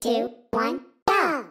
two, one, go!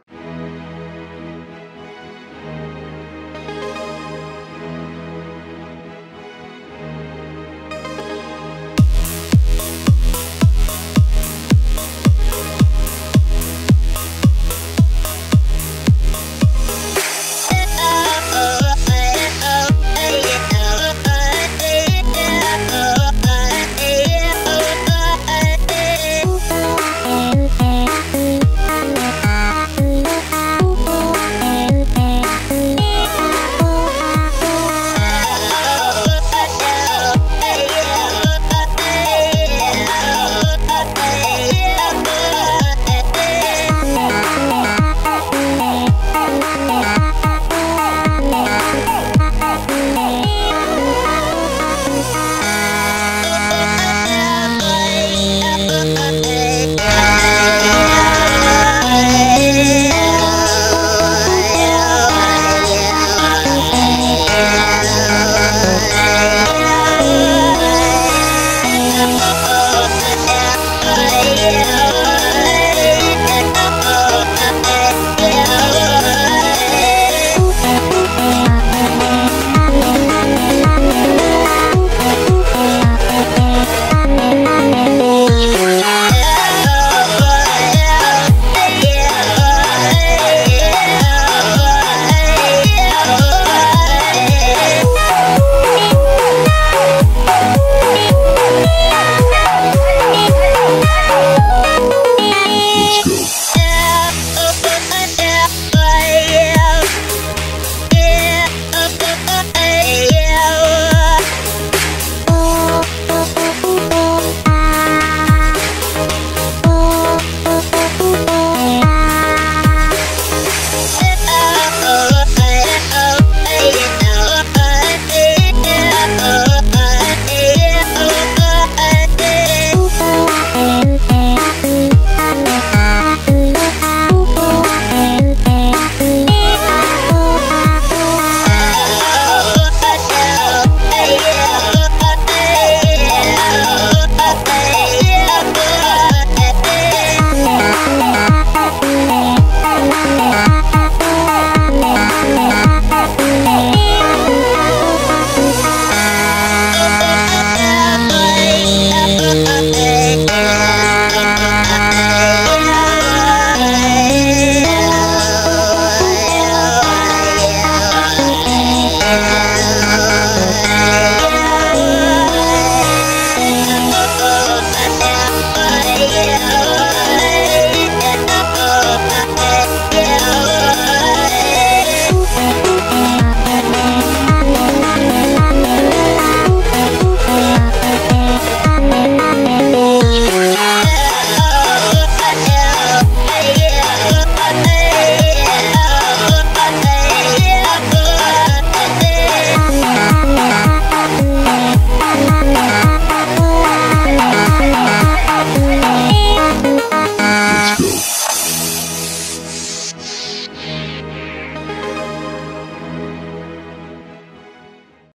la la